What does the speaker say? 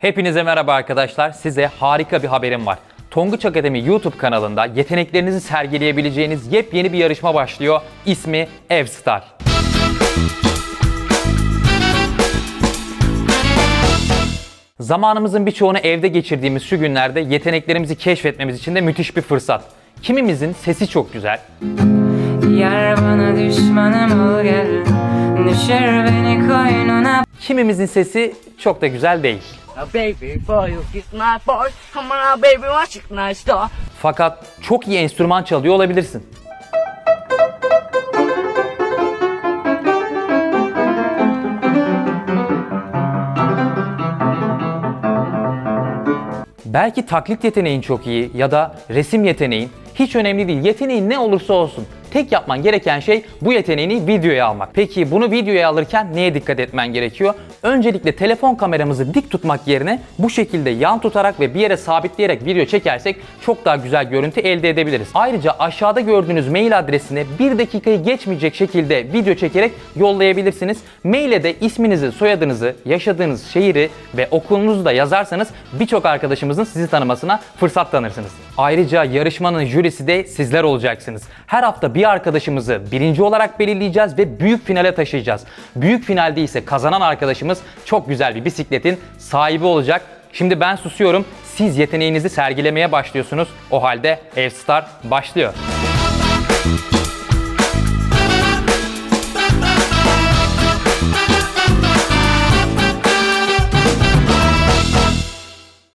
Hepinize merhaba arkadaşlar. Size harika bir haberim var. Tonguç Akademi YouTube kanalında yeteneklerinizi sergileyebileceğiniz yepyeni bir yarışma başlıyor. İsmi Evstar. Zamanımızın birçoğunu evde geçirdiğimiz şu günlerde yeteneklerimizi keşfetmemiz için de müthiş bir fırsat. Kimimizin sesi çok güzel, Yar bana düşmanım ol gel Düşür beni koynuna kimimizin sesi çok da güzel değil. Fakat çok iyi enstrüman çalıyor olabilirsin. Belki taklit yeteneğin çok iyi ya da resim yeteneğin hiç önemli değil. Yeteneğin ne olursa olsun. Tek yapman gereken şey bu yeteneğini videoya almak. Peki bunu videoya alırken neye dikkat etmen gerekiyor? Öncelikle telefon kameramızı dik tutmak yerine bu şekilde yan tutarak ve bir yere sabitleyerek video çekersek çok daha güzel görüntü elde edebiliriz. Ayrıca aşağıda gördüğünüz mail adresine bir dakikayı geçmeyecek şekilde video çekerek yollayabilirsiniz. Maile de isminizi, soyadınızı, yaşadığınız şehri ve okulunuzu da yazarsanız birçok arkadaşımızın sizi tanımasına fırsat tanırsınız. Ayrıca yarışmanın jürisi de sizler olacaksınız. Her hafta bir arkadaşımızı birinci olarak belirleyeceğiz ve büyük finale taşıyacağız. Büyük finalde ise kazanan arkadaşımız çok güzel bir bisikletin sahibi olacak. Şimdi ben susuyorum. Siz yeteneğinizi sergilemeye başlıyorsunuz. O halde Evstar başlıyor.